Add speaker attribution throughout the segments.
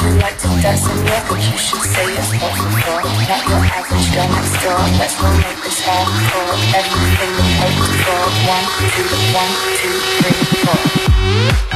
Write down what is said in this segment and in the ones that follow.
Speaker 1: you like to dance in but you should say it's what for. Not your average girl next door. Let's go make this hardcore. Everything you hoped for. One, two, one, two, three, four.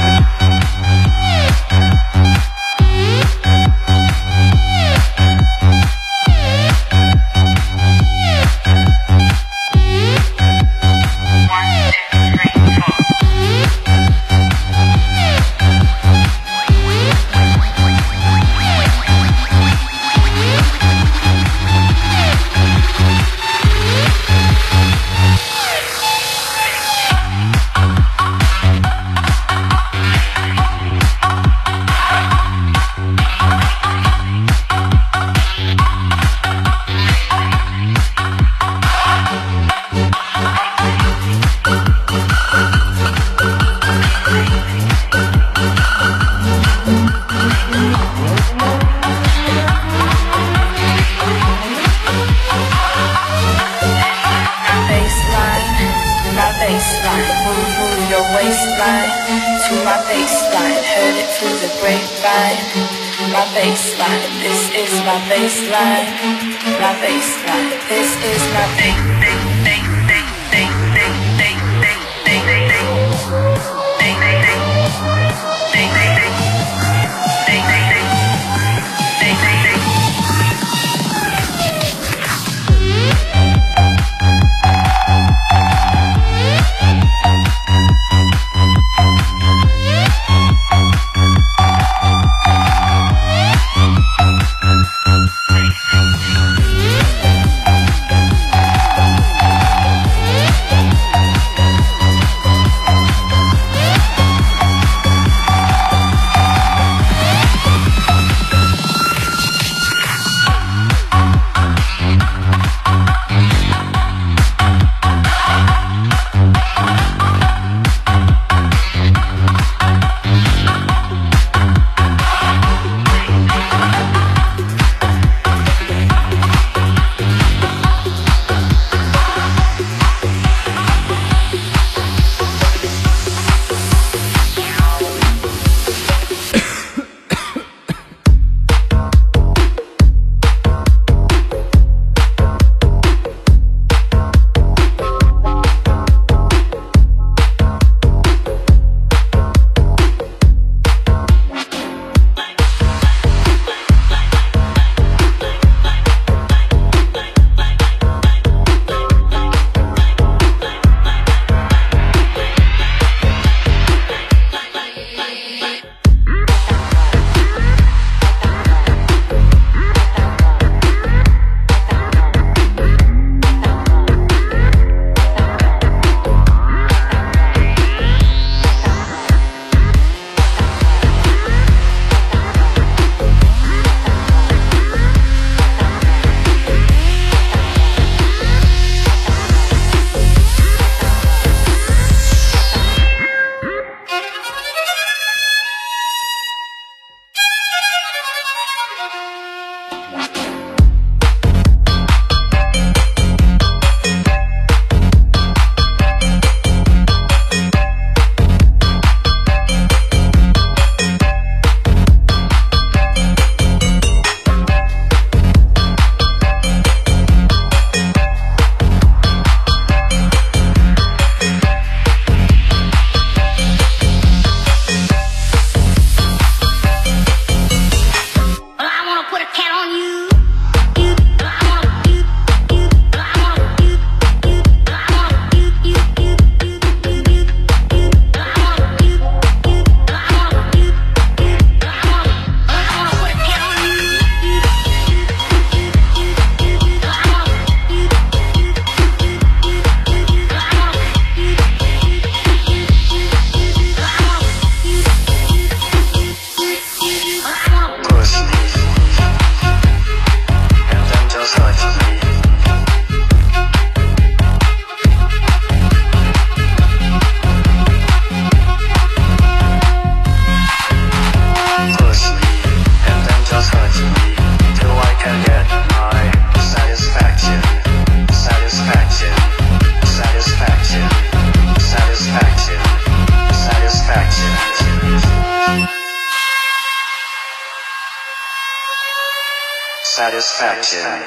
Speaker 1: Satisfaction.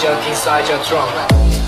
Speaker 1: jerk inside your drum.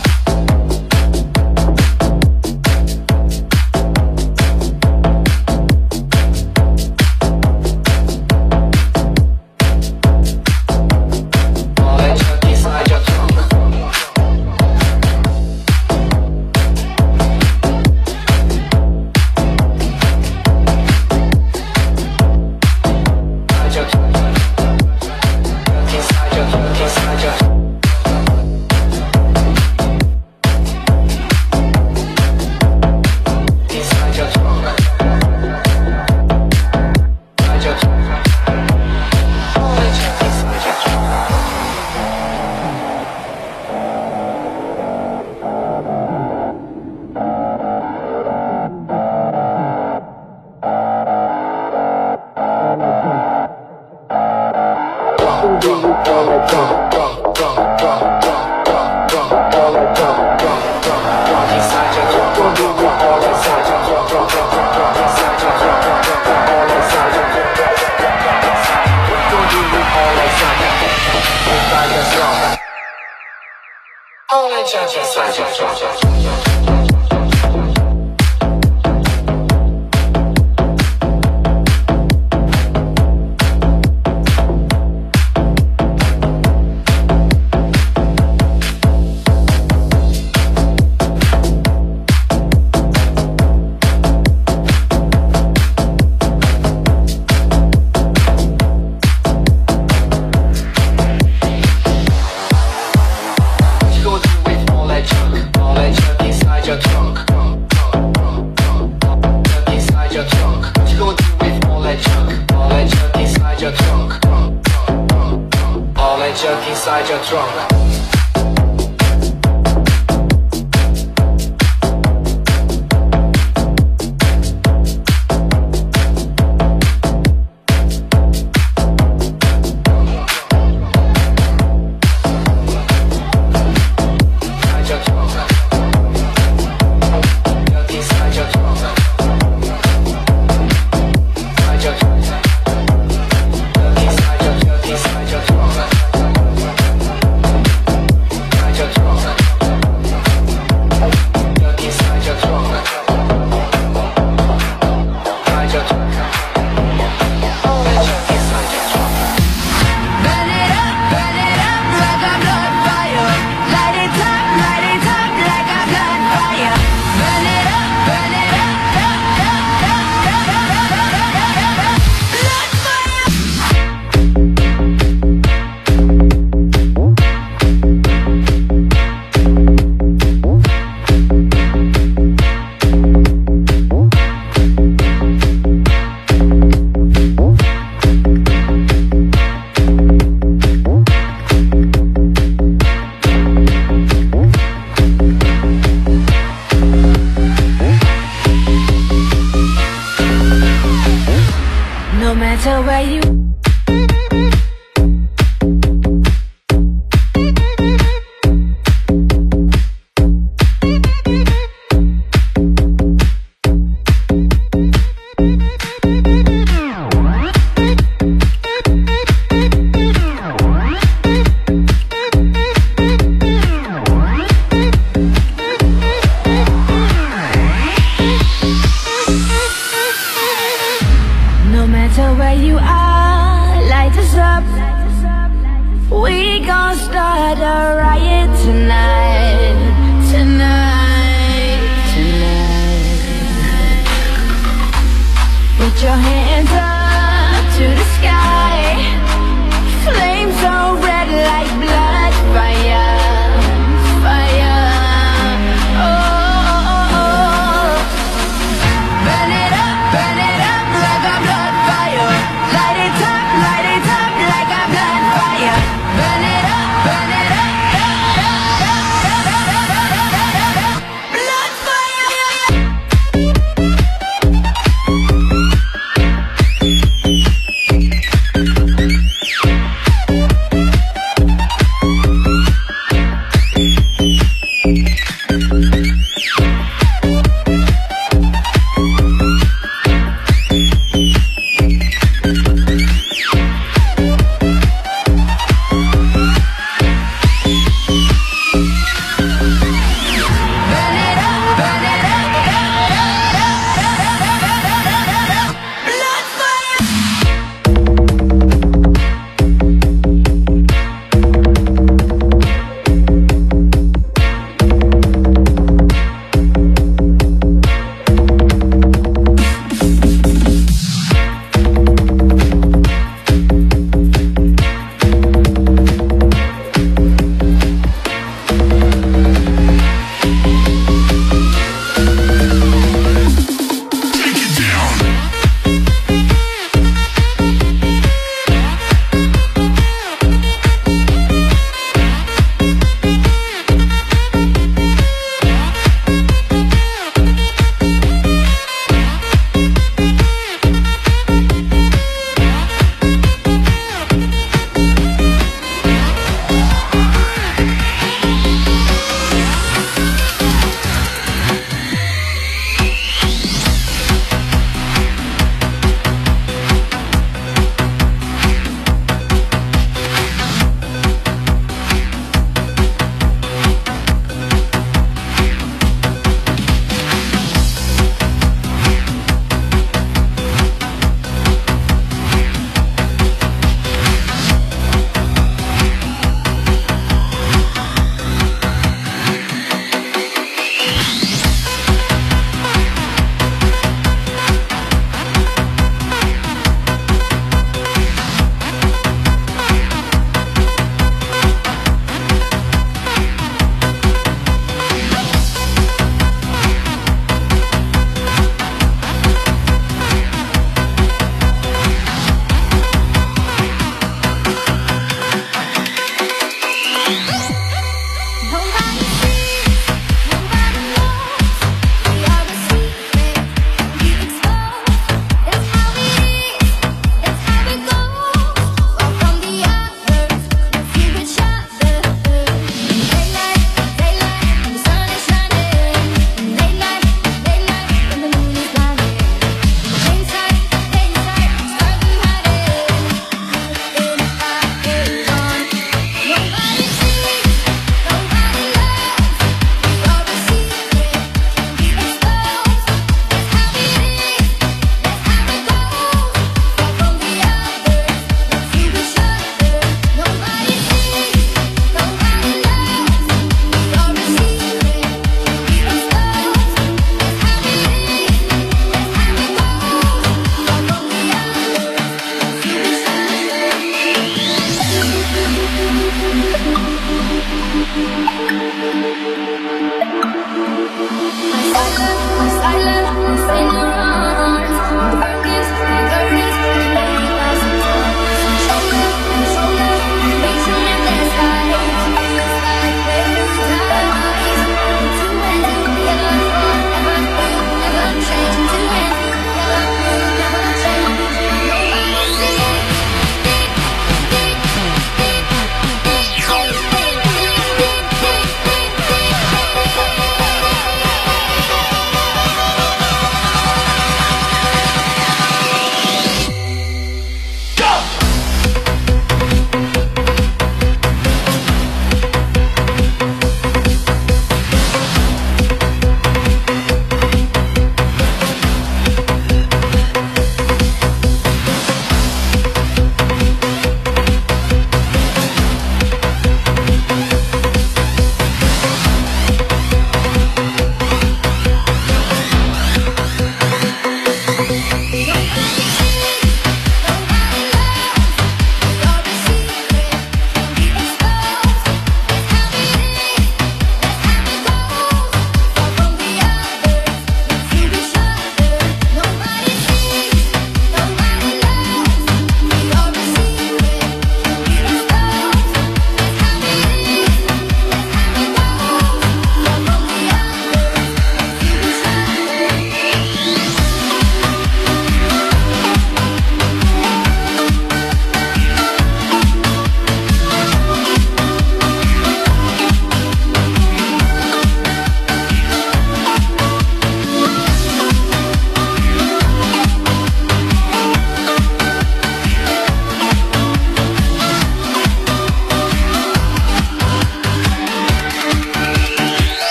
Speaker 1: your hands up to the
Speaker 2: sky.